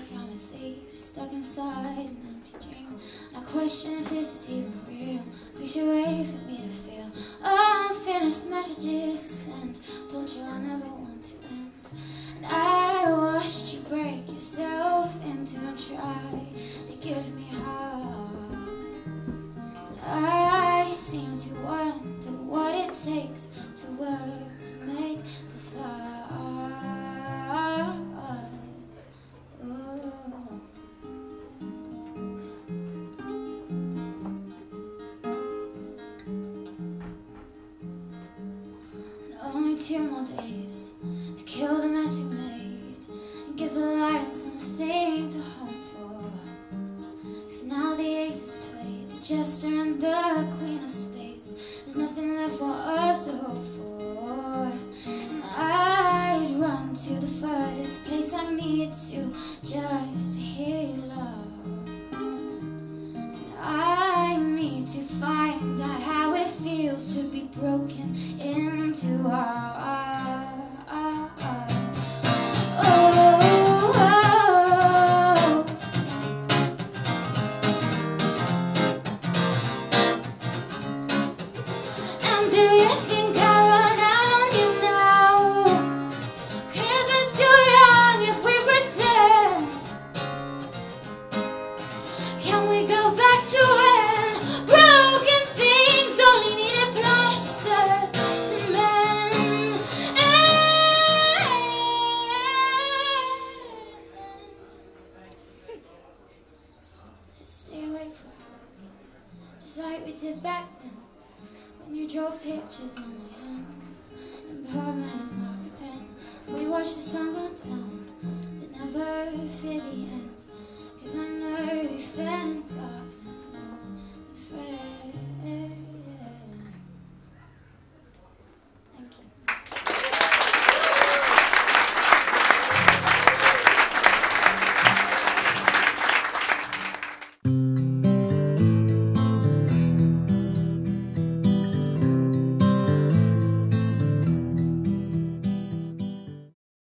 I found myself stuck inside an empty dream. And I question if this is even real. Please you wait for me to feel. Oh, unfinished messages to send. Told you I never want to end. And I watched you break yourself into and try to give me hope. And I seem to wonder what it takes to work. Two more days to kill the mess we into our. just like we did back then when you draw pictures on my hands and permanent marker pen. We watched the sun go down, but never fear the end, cause I know you fell